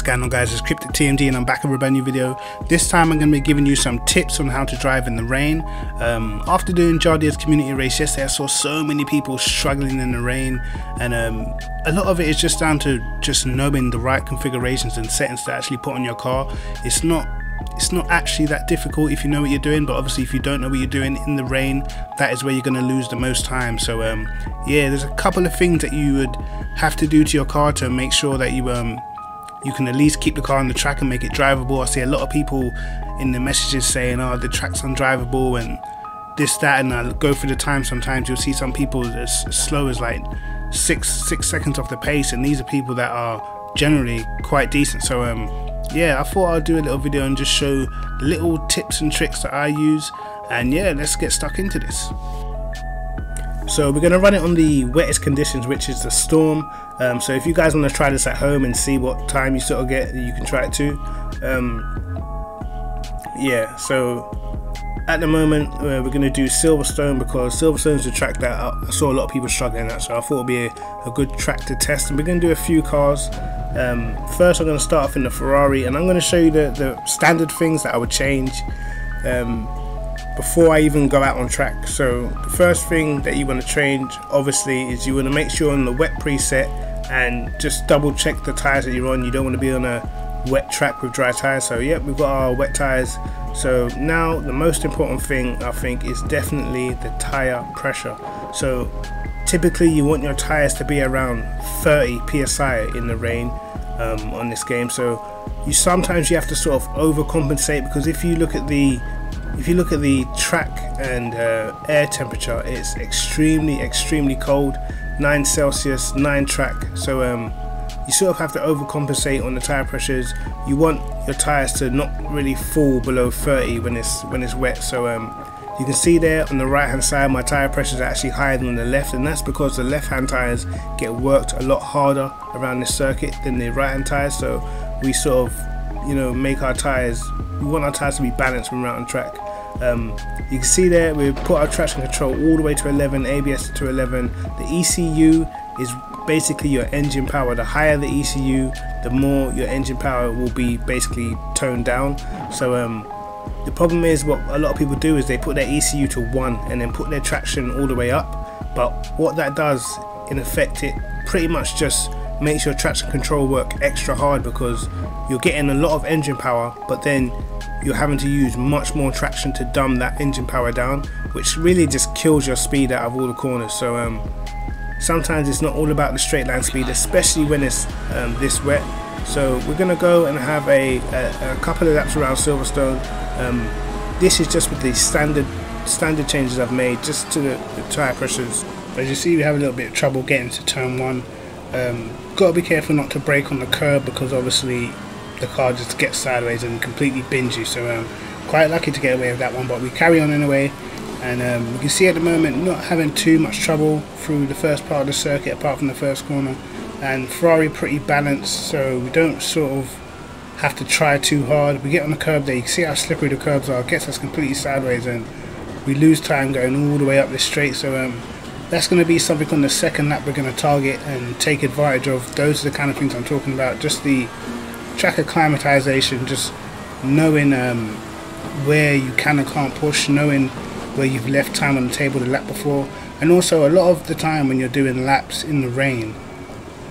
is going on guys, it's Kryptic TMG and I'm back with a brand new video. This time I'm going to be giving you some tips on how to drive in the rain. Um, after doing Jardier's community race yesterday I saw so many people struggling in the rain and um, a lot of it is just down to just knowing the right configurations and settings to actually put on your car. It's not it's not actually that difficult if you know what you're doing but obviously if you don't know what you're doing in the rain that is where you're going to lose the most time so um, yeah there's a couple of things that you would have to do to your car to make sure that you um, you can at least keep the car on the track and make it drivable. I see a lot of people in the messages saying, oh, the track's undrivable and this, that, and I go through the time sometimes you'll see some people as slow as like six six seconds off the pace and these are people that are generally quite decent. So um yeah, I thought I'd do a little video and just show little tips and tricks that I use and yeah, let's get stuck into this. So we're going to run it on the wettest conditions, which is the storm. Um, so if you guys want to try this at home and see what time you sort of get, you can try it too. Um, yeah, so at the moment uh, we're going to do Silverstone because Silverstone's a track that I saw a lot of people struggling at, so I thought it'd be a, a good track to test. And we're going to do a few cars. Um, first, I'm going to start off in the Ferrari, and I'm going to show you the, the standard things that I would change. Um, before I even go out on track. So the first thing that you want to change obviously is you want to make sure on the wet preset and just double check the tires that you're on. You don't want to be on a wet track with dry tires. So yep, we've got our wet tires. So now the most important thing I think is definitely the tire pressure. So typically you want your tires to be around 30 psi in the rain um, on this game. So you sometimes you have to sort of overcompensate because if you look at the if you look at the track and uh, air temperature it's extremely extremely cold 9 Celsius 9 track. So um, you sort of have to overcompensate on the tire pressures. You want your tires to not really fall below 30 when it's when it's wet. So um, you can see there on the right hand side my tire pressure is actually higher than the left and that's because the left hand tires get worked a lot harder around this circuit than the right hand tires. So we sort of you know make our tires we want our tires to be balanced when we're out on track um, you can see there we put our traction control all the way to 11 ABS to 11 the ECU is basically your engine power. The higher the ECU the more your engine power will be basically toned down. So um, the problem is what a lot of people do is they put their ECU to 1 and then put their traction all the way up. But what that does in effect it pretty much just makes your traction control work extra hard because you're getting a lot of engine power but then you're having to use much more traction to dumb that engine power down which really just kills your speed out of all the corners. So um, sometimes it's not all about the straight line speed especially when it's um, this wet. So we're gonna go and have a, a, a couple of laps around Silverstone. Um, this is just with the standard standard changes I've made just to the, the tire pressures. As you see we have a little bit of trouble getting to turn one um, got to be careful not to brake on the curb because obviously the car just gets sideways and completely bins you. So um, quite lucky to get away with that one, but we carry on anyway. And um, you can see at the moment not having too much trouble through the first part of the circuit apart from the first corner. And Ferrari pretty balanced, so we don't sort of have to try too hard. We get on the curb there, you can see how slippery the curbs are, it gets us completely sideways and we lose time going all the way up this straight. So um, that's going to be something on the second lap we're going to target and take advantage of. Those are the kind of things I'm talking about. Just the track acclimatization, just knowing um, where you can and can't push, knowing where you've left time on the table the lap before. And also a lot of the time when you're doing laps in the rain,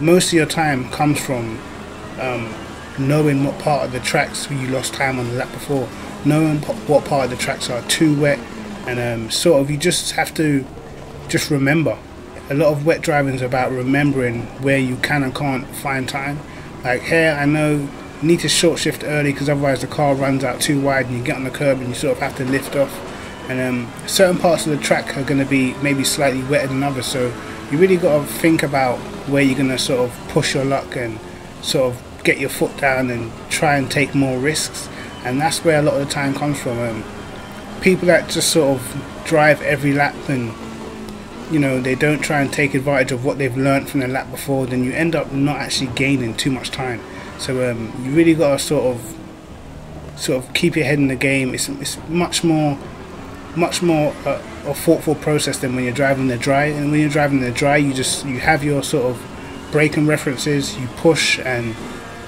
most of your time comes from um, knowing what part of the tracks you lost time on the lap before, knowing what part of the tracks are too wet, and um, sort of you just have to just remember. A lot of wet driving is about remembering where you can and can't find time. Like here, I know need to short shift early because otherwise the car runs out too wide and you get on the curb and you sort of have to lift off. And um, certain parts of the track are going to be maybe slightly wetter than others, so you really got to think about where you're going to sort of push your luck and sort of get your foot down and try and take more risks. And that's where a lot of the time comes from. Um, people that just sort of drive every lap and you know they don't try and take advantage of what they've learned from the lap before then you end up not actually gaining too much time so um, you really got to sort of sort of keep your head in the game it's, it's much more much more uh, a thoughtful process than when you're driving the dry and when you're driving the dry you just you have your sort of braking references you push and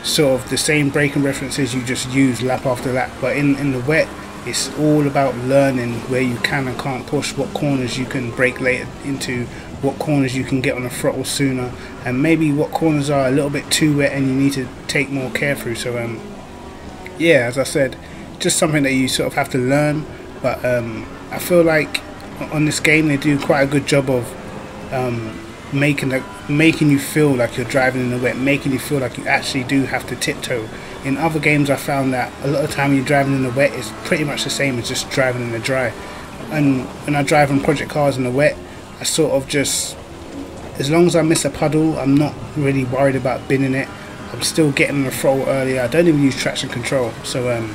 sort of the same braking references you just use lap after lap. But in, in the wet, it's all about learning where you can and can't push, what corners you can brake later into, what corners you can get on the throttle sooner, and maybe what corners are a little bit too wet and you need to take more care through. So, um, yeah, as I said, just something that you sort of have to learn. But um, I feel like on this game they do quite a good job of um, making the, making you feel like you're driving in the wet, making you feel like you actually do have to tiptoe. In other games, I found that a lot of time you're driving in the wet is pretty much the same as just driving in the dry. And when I drive on project cars in the wet, I sort of just, as long as I miss a puddle, I'm not really worried about binning it. I'm still getting the throttle earlier. I don't even use traction control. So um,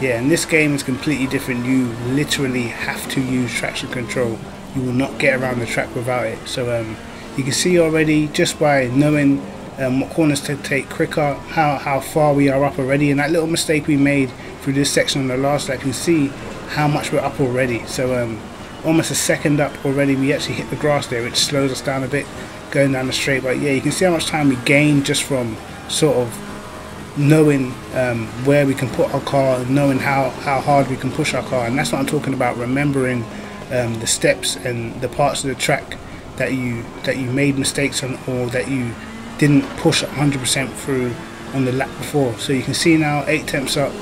yeah, in this game it's completely different. You literally have to use traction control. You will not get around the track without it. So um, you can see already just by knowing um, what corners to take quicker, how, how far we are up already, and that little mistake we made through this section on the last lap, you can see how much we're up already. So um, almost a second up already, we actually hit the grass there, which slows us down a bit going down the straight. But yeah, you can see how much time we gained just from sort of knowing um, where we can put our car, knowing how, how hard we can push our car, and that's what I'm talking about. Remembering um, the steps and the parts of the track that you that you made mistakes on or that you didn't push 100% through on the lap before. So you can see now 8 temps up.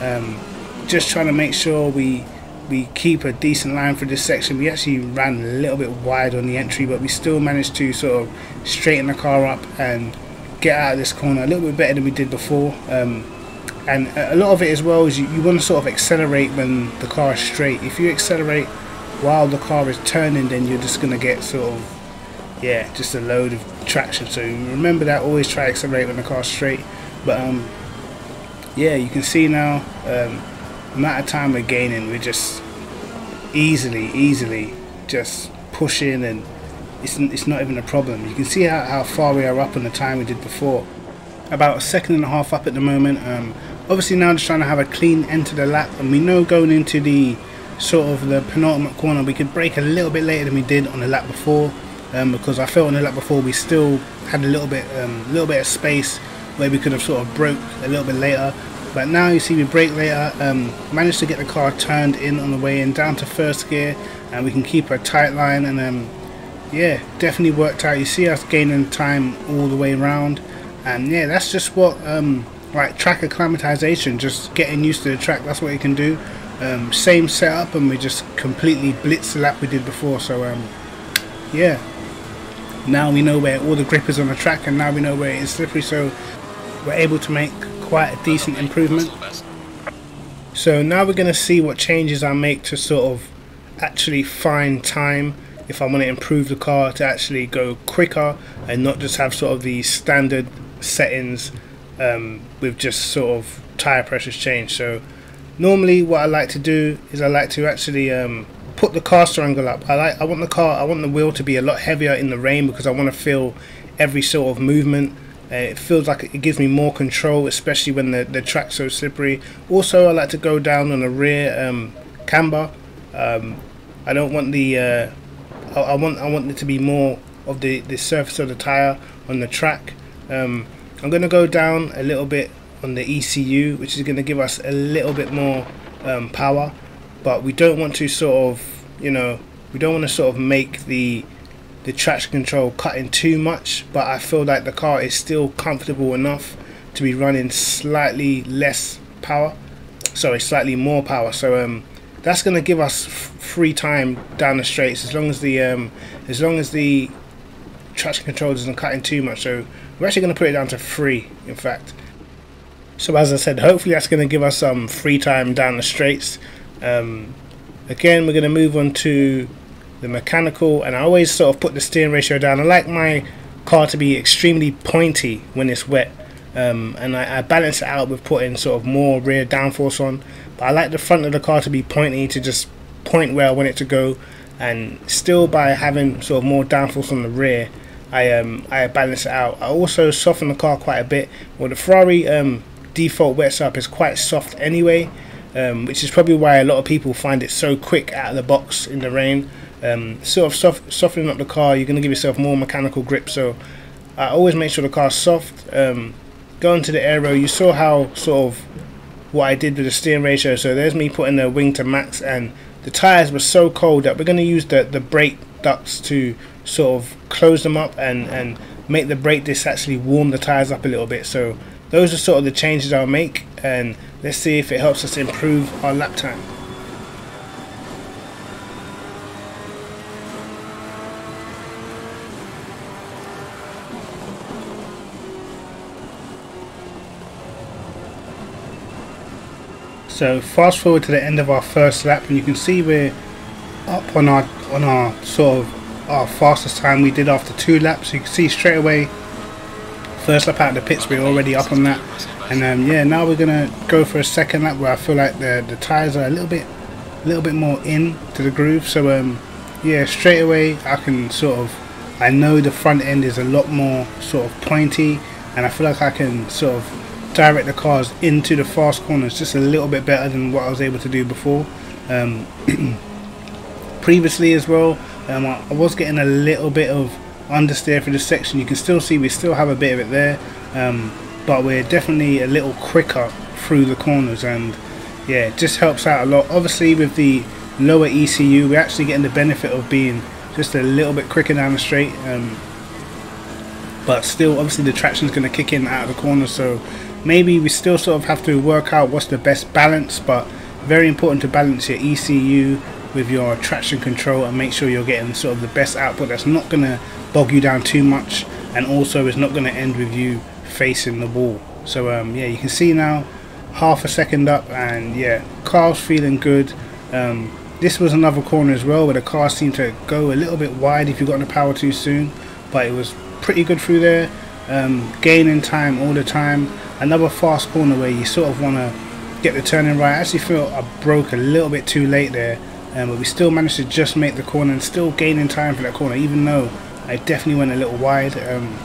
Um, just trying to make sure we we keep a decent line for this section. We actually ran a little bit wide on the entry but we still managed to sort of straighten the car up and get out of this corner a little bit better than we did before. Um, and a lot of it as well is you, you want to sort of accelerate when the car is straight. If you accelerate while the car is turning then you're just going to get sort of yeah. Just a load of traction. So remember that always try to accelerate when the car's straight. But um yeah you can see now um amount of time we're gaining we're just easily easily just pushing and it's, it's not even a problem. You can see how, how far we are up on the time we did before. About a second and a half up at the moment um obviously now just trying to have a clean end to the lap. And we know going into the sort of the penultimate corner we could brake a little bit later than we did on the lap before um, because I felt on the lap before we still had a little bit um, little bit of space where we could have sort of broke a little bit later. But now you see we brake later um, managed to get the car turned in on the way in down to first gear and we can keep a tight line and um, yeah definitely worked out. You see us gaining time all the way around and yeah that's just what um, like track acclimatization just getting used to the track that's what you can do. Um, same setup and we just completely blitz the lap we did before so um, yeah now we know where all the grip is on the track and now we know where it is slippery so we're able to make quite a decent improvement. So now we're going to see what changes I make to sort of actually find time if I want to improve the car to actually go quicker and not just have sort of the standard settings um, with just sort of tire pressures change. So normally what I like to do is I like to actually um, put the caster angle up. I like I want the car I want the wheel to be a lot heavier in the rain because I want to feel every sort of movement. Uh, it feels like it gives me more control especially when the, the track's so slippery. Also I like to go down on the rear um, camber. Um, I don't want the uh, I, I, want I want it to be more of the, the surface of the tire on the track. Um, I'm going to go down a little bit on the ECU which is going to give us a little bit more um, power but we don't want to sort of you know we don't want to sort of make the the traction control cutting too much but I feel like the car is still comfortable enough to be running slightly less power. Sorry slightly more power. So um, that's going to give us free time down the straights as long as the um, as long as the traction control doesn't cut in too much. So we're actually going to put it down to three in fact. So as I said, hopefully that's going to give us some free time down the straights. Um, again, we're going to move on to the mechanical, and I always sort of put the steering ratio down. I like my car to be extremely pointy when it's wet, um, and I, I, balance it out with putting sort of more rear downforce on. But I like the front of the car to be pointy to just point where I want it to go, and still by having sort of more downforce on the rear, I um I balance it out. I also soften the car quite a bit. Well, the Ferrari um default wet setup is quite soft anyway, um, which is probably why a lot of people find it so quick out of the box in the rain. Um, sort of soft, softening up the car, you're going to give yourself more mechanical grip. So I always make sure the car's soft. Um, going to the aero, you saw how sort of what I did with the steering ratio. So there's me putting the wing to max and the tyres were so cold that we're going to use the, the brake ducts to sort of close them up and, and make the brake disc actually warm the tyres up a little bit. So those are sort of the changes I'll make and let's see if it helps us improve our lap time. So fast forward to the end of our first lap and you can see we're up on our on our sort of our fastest time we did after two laps. You can see straight away first lap out of the pits we're already up on that. And um, yeah now we're gonna go for a second lap where I feel like the the tyres are a little bit a little bit more in to the groove. So um yeah straight away I can sort of I know the front end is a lot more sort of pointy and I feel like I can sort of direct the cars into the fast corners just a little bit better than what I was able to do before. Um, previously as well, um, I, I, was getting a little bit of understeer for this section. You can still see we still have a bit of it there, um, but we're definitely a little quicker through the corners and yeah, it just helps out a lot. Obviously with the lower ECU, we're actually getting the benefit of being just a little bit quicker down the straight. Um, but still obviously the traction is going to kick in out of the corner so maybe we still sort of have to work out what's the best balance but very important to balance your ECU with your traction control and make sure you're getting sort of the best output that's not going to bog you down too much and also is not going to end with you facing the wall so um, yeah you can see now half a second up and yeah car's feeling good um, this was another corner as well where the car seemed to go a little bit wide if you got in the power too soon but it was pretty good through there um, gaining time all the time another fast corner where you sort of want to get the turning right. I actually feel I broke a little bit too late there, um, but we still managed to just make the corner and still gaining time for that corner, even though I definitely went a little wide. Um,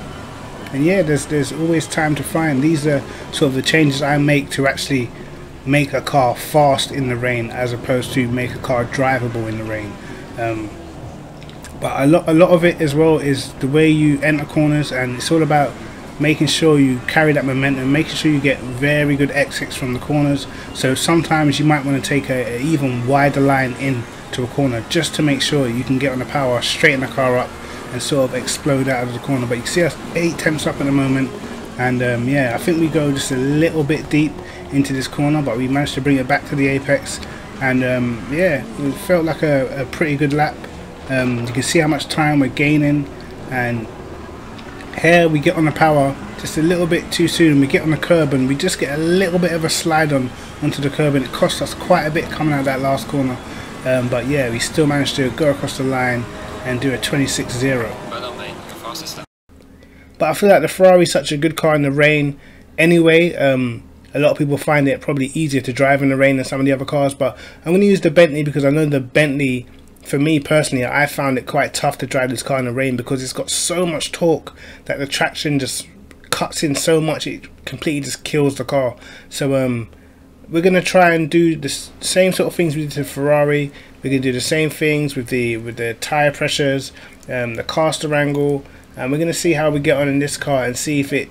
and yeah, there's there's always time to find. These are sort of the changes I make to actually make a car fast in the rain, as opposed to make a car drivable in the rain. Um, but a lot a lot of it as well is the way you enter corners, and it's all about making sure you carry that momentum, making sure you get very good exits from the corners. So sometimes you might want to take a, a even wider line in to a corner just to make sure you can get on the power, straighten the car up and sort of explode out of the corner. But you see us 8 tenths up at the moment and um, yeah, I think we go just a little bit deep into this corner but we managed to bring it back to the apex and um, yeah, it felt like a, a pretty good lap. Um, you can see how much time we're gaining and here we get on the power just a little bit too soon. We get on the curb and we just get a little bit of a slide on onto the curb and it cost us quite a bit coming out that last corner. Um, but yeah, we still managed to go across the line and do a 26-0. But I feel like the Ferrari is such a good car in the rain anyway. Um, a lot of people find it probably easier to drive in the rain than some of the other cars. But I'm going to use the Bentley because I know the Bentley for me personally, I found it quite tough to drive this car in the rain because it's got so much torque that the traction just cuts in so much it completely just kills the car. So um, we're gonna try and do the same sort of things we did to Ferrari. We're gonna do the same things with the with the tire pressures, um, the caster angle, and we're gonna see how we get on in this car and see if it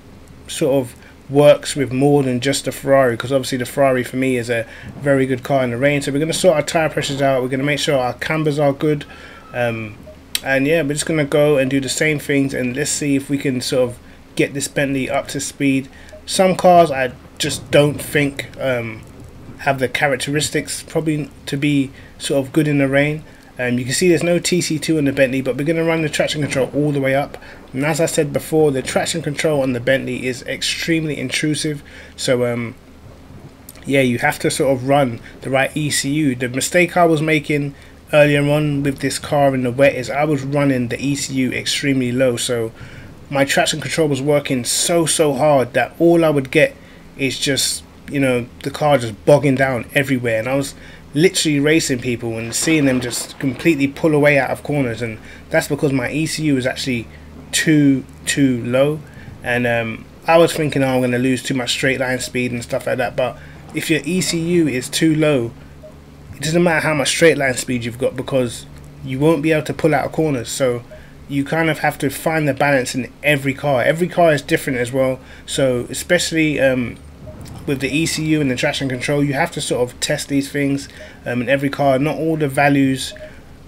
sort of works with more than just the Ferrari because obviously the Ferrari for me is a very good car in the rain. So we're going to sort our tire pressures out we're going to make sure our cambers are good um, and yeah we're just going to go and do the same things and let's see if we can sort of get this Bentley up to speed. Some cars I just don't think um, have the characteristics probably to be sort of good in the rain um, you can see there's no TC2 in the Bentley, but we're going to run the traction control all the way up. And as I said before, the traction control on the Bentley is extremely intrusive. So, um, yeah, you have to sort of run the right ECU. The mistake I was making earlier on with this car in the wet is I was running the ECU extremely low. So, my traction control was working so, so hard that all I would get is just, you know, the car just bogging down everywhere. And I was literally racing people and seeing them just completely pull away out of corners and that's because my ECU is actually too too low and um, I was thinking oh, I'm going to lose too much straight line speed and stuff like that but if your ECU is too low it doesn't matter how much straight line speed you've got because you won't be able to pull out of corners so you kind of have to find the balance in every car. Every car is different as well. So especially um, with the ECU and the traction control, you have to sort of test these things um, in every car. Not all the values,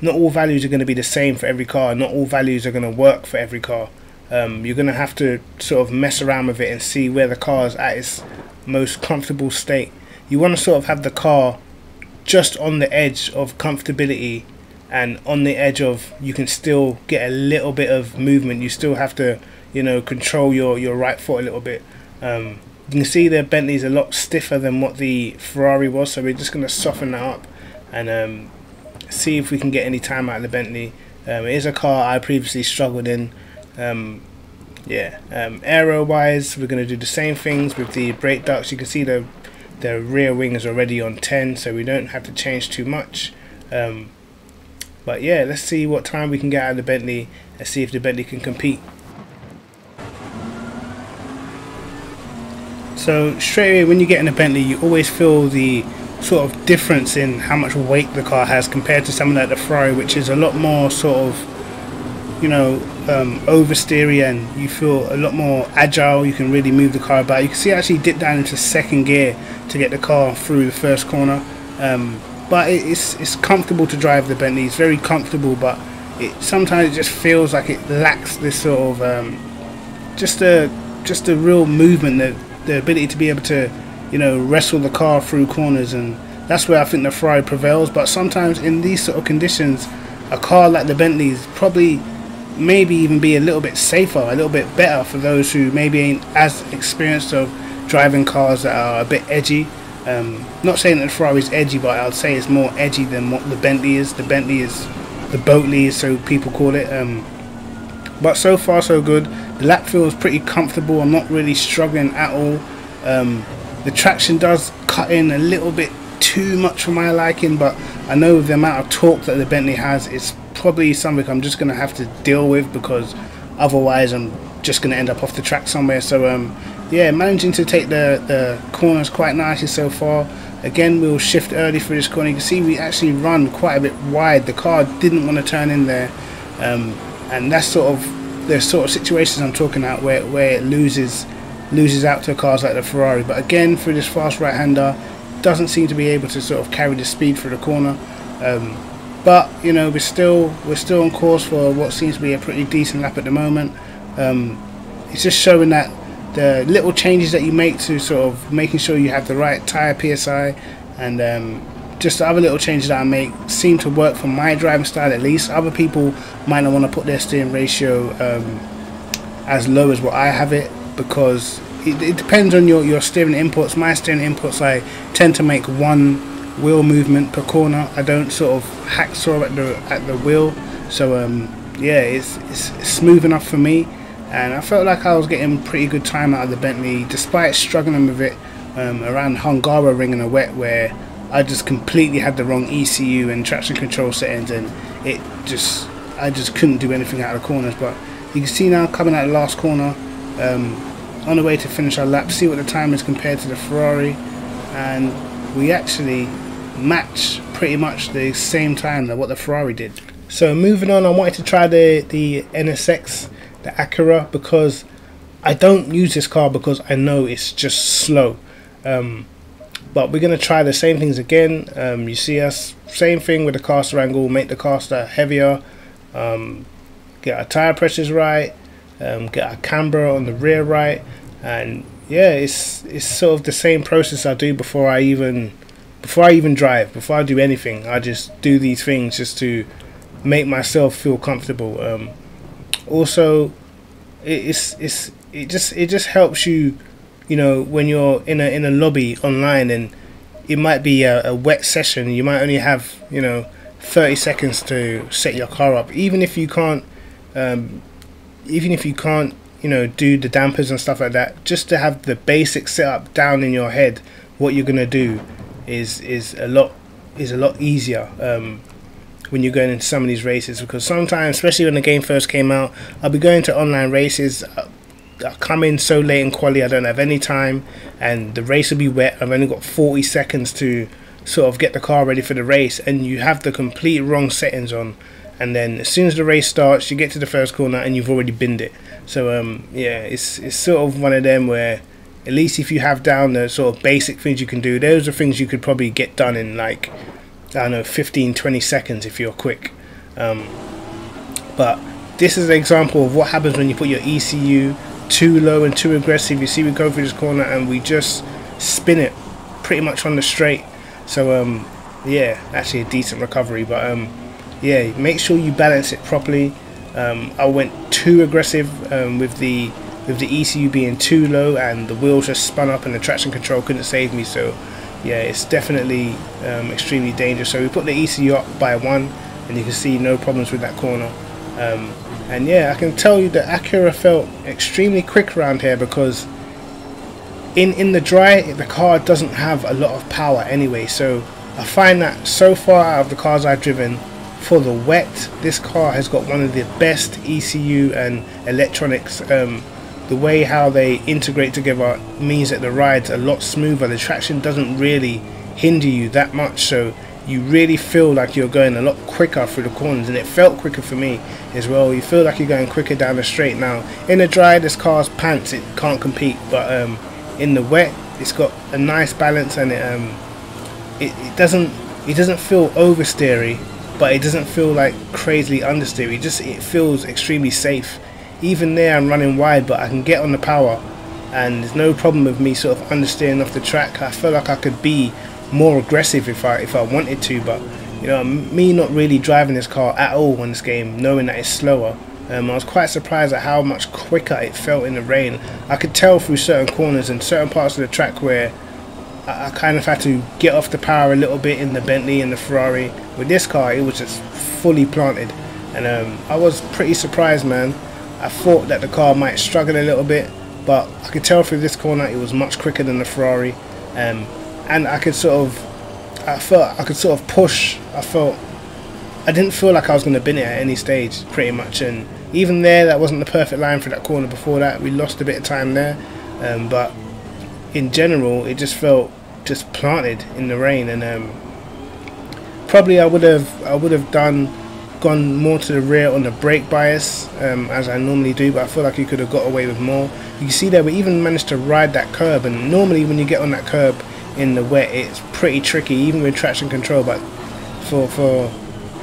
not all values are going to be the same for every car. Not all values are going to work for every car. Um, you're going to have to sort of mess around with it and see where the car is at its most comfortable state. You want to sort of have the car just on the edge of comfortability and on the edge of you can still get a little bit of movement you still have to you know control your your right foot a little bit um, you can see the Bentley's a lot stiffer than what the Ferrari was so we're just going to soften that up and um, see if we can get any time out of the Bentley. Um, it is a car I previously struggled in. Um, yeah um, aero wise we're going to do the same things with the brake ducts. You can see the the rear wing is already on 10 so we don't have to change too much. Um, but yeah, let's see what time we can get out of the Bentley and see if the Bentley can compete. So straight away when you get in a Bentley, you always feel the sort of difference in how much weight the car has compared to something like the Ferrari, which is a lot more sort of, you know, um, oversteery and you feel a lot more agile. You can really move the car about. You can see actually dip down into second gear to get the car through the first corner. Um, but it's it's comfortable to drive the Bentley. It's very comfortable, but it sometimes it just feels like it lacks this sort of um, just a just a real movement, the the ability to be able to you know wrestle the car through corners, and that's where I think the Ferrari prevails. But sometimes in these sort of conditions, a car like the Bentley is probably maybe even be a little bit safer, a little bit better for those who maybe ain't as experienced of driving cars that are a bit edgy um, not saying that the Ferrari is edgy, but I'd say it's more edgy than what the Bentley is. The Bentley is the Boatley, so people call it. Um, but so far, so good. The lap feels pretty comfortable. I'm not really struggling at all. Um, the traction does cut in a little bit too much for my liking, but I know the amount of torque that the Bentley has, it's probably something I'm just going to have to deal with because otherwise I'm just going to end up off the track somewhere. So um, yeah, managing to take the, the corners quite nicely so far. Again, we'll shift early for this corner. You can see we actually run quite a bit wide. The car didn't want to turn in there. Um, and that's sort of the sort of situations I'm talking about where, where it loses loses out to cars like the Ferrari. But again, through this fast right-hander, doesn't seem to be able to sort of carry the speed through the corner. Um, but you know, we're still we're still on course for what seems to be a pretty decent lap at the moment. Um, it's just showing that the little changes that you make to sort of making sure you have the right tire psi and um, just the other little changes that I make seem to work for my driving style at least. Other people might not want to put their steering ratio um, as low as what I have it because it, it, depends on your, your steering inputs. My steering inputs I tend to make one wheel movement per corner. I don't sort of hacksaw at the at the wheel. So um, yeah, it's, it's smooth enough for me and I felt like I was getting pretty good time out of the Bentley despite struggling with it um, around Hungaroring in a wet where I just completely had the wrong ECU and traction control settings and it just I just couldn't do anything out of the corners. But you can see now coming out the last corner um, on the way to finish our lap see what the time is compared to the Ferrari. And we actually match pretty much the same time that what the Ferrari did. So moving on I wanted to try the the NSX the Acura because I don't use this car because I know it's just slow. Um, but we're going to try the same things again. Um, you see us, same thing with the caster angle, make the caster heavier, um, get our tire pressures right, um, get our camber on the rear right, and yeah, it's it's sort of the same process I do before I even before I even drive, before I do anything. I just do these things just to make myself feel comfortable. Um, also it's it's it just it just helps you you know when you're in a in a lobby online and it might be a, a wet session you might only have you know 30 seconds to set your car up even if you can't um, even if you can't you know do the dampers and stuff like that just to have the basic setup down in your head what you're gonna do is is a lot is a lot easier um, when you're going into some of these races because sometimes, especially when the game first came out, I'll be going to online races. I come in so late in quali, I don't have any time, and the race will be wet. I've only got 40 seconds to sort of get the car ready for the race, and you have the complete wrong settings on, and then as soon as the race starts, you get to the first corner and you've already binned it. So um, yeah, it's it's sort of one of them where at least if you have down the sort of basic things you can do, those are things you could probably get done in like I don't know 15 20 seconds if you're quick. Um, but this is an example of what happens when you put your ECU too low and too aggressive. You see we go through this corner and we just spin it pretty much on the straight. So um, yeah, actually a decent recovery. But um, yeah, make sure you balance it properly. Um, I went too aggressive um, with the with the ECU being too low and the wheels just spun up and the traction control couldn't save me. So yeah, it's definitely um, extremely dangerous. So we put the ECU up by one, and you can see no problems with that corner. Um, and yeah, I can tell you that Acura felt extremely quick around here because in in the dry the car doesn't have a lot of power anyway. So I find that so far out of the cars I've driven, for the wet, this car has got one of the best ECU and electronics. Um, the way how they integrate together means that the ride's a lot smoother. The traction doesn't really hinder you that much, so you really feel like you're going a lot quicker through the corners, and it felt quicker for me as well. You feel like you're going quicker down the straight. Now, in the dry, this car's pants, it can't compete, but um, in the wet, it's got a nice balance, and it um, it, it doesn't it doesn't feel oversteery, but it doesn't feel like crazily understeery. It just it feels extremely safe. Even there, I'm running wide, but I can get on the power, and there's no problem with me sort of understeering off the track. I feel like I could be more aggressive if I if I wanted to, but you know, me not really driving this car at all on this game, knowing that it's slower. Um, I was quite surprised at how much quicker it felt in the rain. I could tell through certain corners and certain parts of the track where I, I kind of had to get off the power a little bit in the Bentley and the Ferrari. With this car, it was just fully planted, and um, I was pretty surprised, man. I thought that the car might struggle a little bit, but I could tell through this corner it was much quicker than the Ferrari. Um, and I could sort of, I felt I could sort of push. I felt I didn't feel like I was going to bin it at any stage, pretty much. And even there, that wasn't the perfect line for that corner. Before that, we lost a bit of time there, um, but in general, it just felt just planted in the rain. And um, probably I would have I would have done gone more to the rear on the brake bias um, as I normally do, but I feel like you could have got away with more. You see there, we even managed to ride that curb, and normally when you get on that curb in the wet it's pretty tricky even with traction control but for for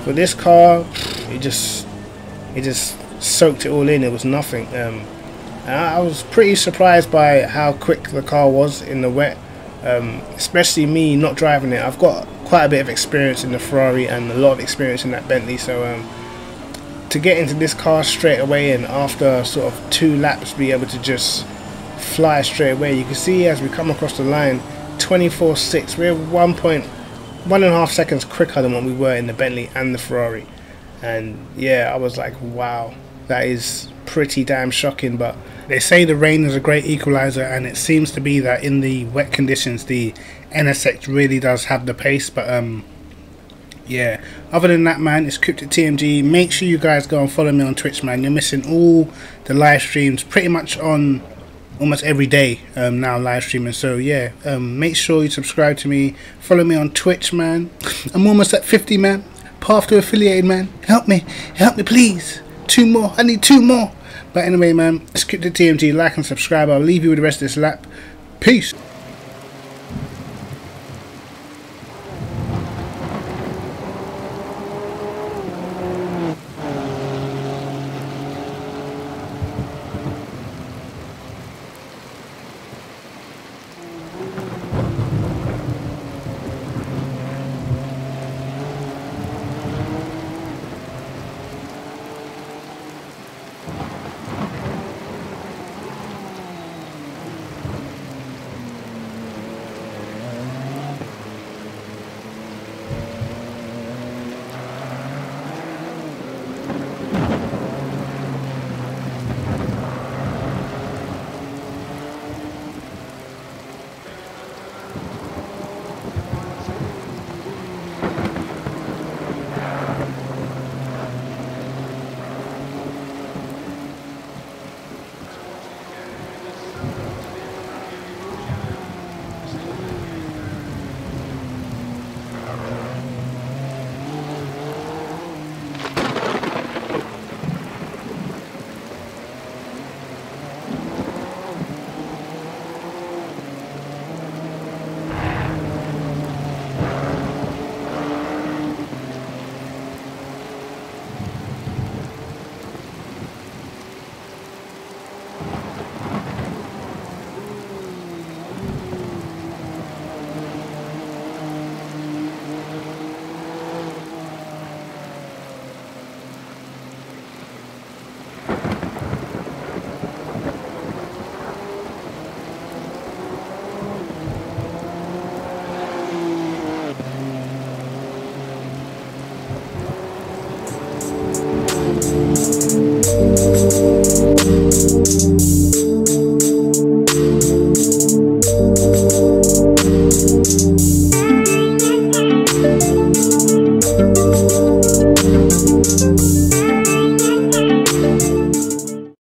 for this car it just it just soaked it all in it was nothing. Um, I was pretty surprised by how quick the car was in the wet um, especially me not driving it. I've got quite a bit of experience in the Ferrari and a lot of experience in that Bentley so um, to get into this car straight away and after sort of two laps be able to just fly straight away you can see as we come across the line 24.6. We're one point, one and a half seconds quicker than what we were in the Bentley and the Ferrari. And yeah, I was like, wow, that is pretty damn shocking. But they say the rain is a great equalizer, and it seems to be that in the wet conditions, the NSX really does have the pace. But um, yeah, other than that, man, it's Kryptic TMG. Make sure you guys go and follow me on Twitch, man. You're missing all the live streams pretty much on almost every day um, now live streaming. So yeah, um, make sure you subscribe to me. Follow me on Twitch, man. I'm almost at 50, man. Path to affiliated, man. Help me, help me, please. Two more. I need two more. But anyway, man, skip the TMT, Like and subscribe. I'll leave you with the rest of this lap. Peace.